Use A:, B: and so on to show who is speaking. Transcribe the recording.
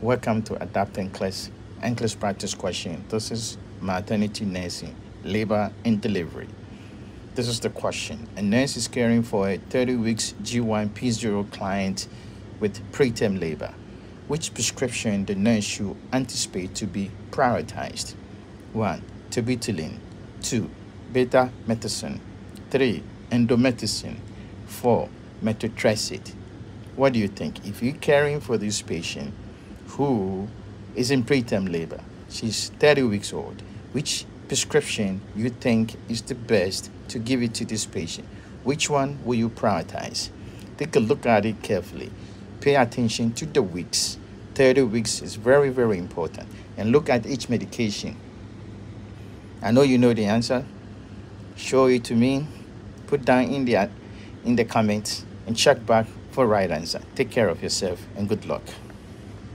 A: Welcome to Adapt NCLEX, NCLEX Practice Question. This is maternity nursing, labor and delivery. This is the question. A nurse is caring for a 30 weeks G1 P0 client with preterm labor. Which prescription the nurse should anticipate to be prioritized? 1. Terbutaline 2. Beta medicine 3. Indomethacin 4. Methotrexate What do you think? If you're caring for this patient who is in preterm labor, she's 30 weeks old, which prescription you think is the best to give it to this patient? Which one will you prioritize? Take a look at it carefully. Pay attention to the weeks. 30 weeks is very, very important. And look at each medication. I know you know the answer. Show it to me. Put down in the in the comments and check back for right answer. Take care of yourself and good luck.